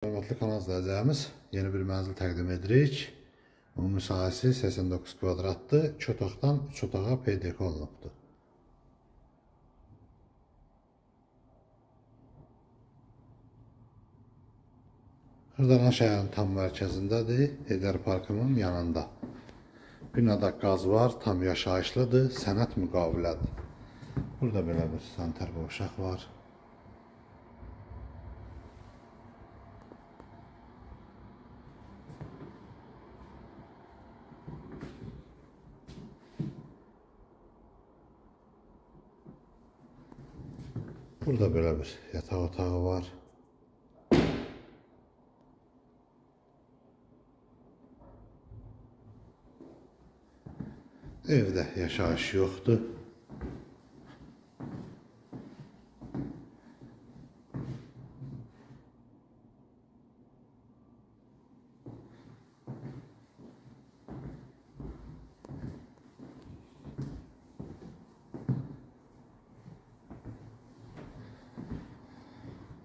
Hörmətli kanal izləyicilərimiz, yeni bir mənzil təqdim edirik. Ümumi sahəsi 89 kvadratdır. 2 otaqdan 3 otağa PDK olunubdur. Xırdalan şəhərin tam mərkəzindədir, Heydər Parkının yanında. Binada qaz var, tam yaşayışlıdır, sənət müqavilədir. Burada belə bir sanitar qovşaq var. Burada belə bir yataq otağı var. Evdə yaşayış yoxdur.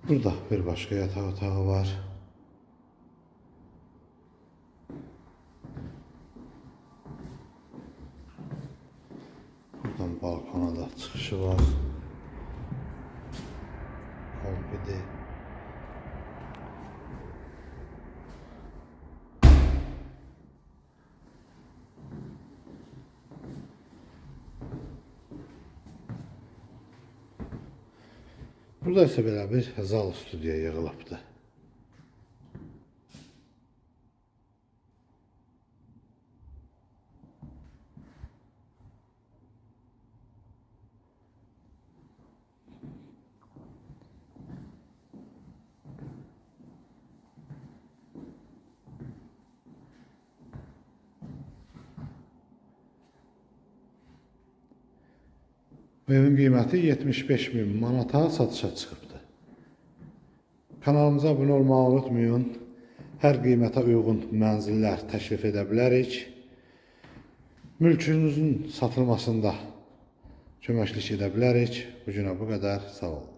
Burada bir başqa yataq otağı var. Buradan balkona da çıxışı var. Kombidir. Burada isə belə bir zal studiya yığılıbdır. Bu evin qiyməti 75 min manata satışa çıxıbdır. Kanalımıza abunə olmağı unutmayın. Hər qiymətə uyğun mənzillər təklif edə bilərik. Mülkünüzün satılmasında köməklik edə bilərik. Bu günə bu qədər. Sağ olun.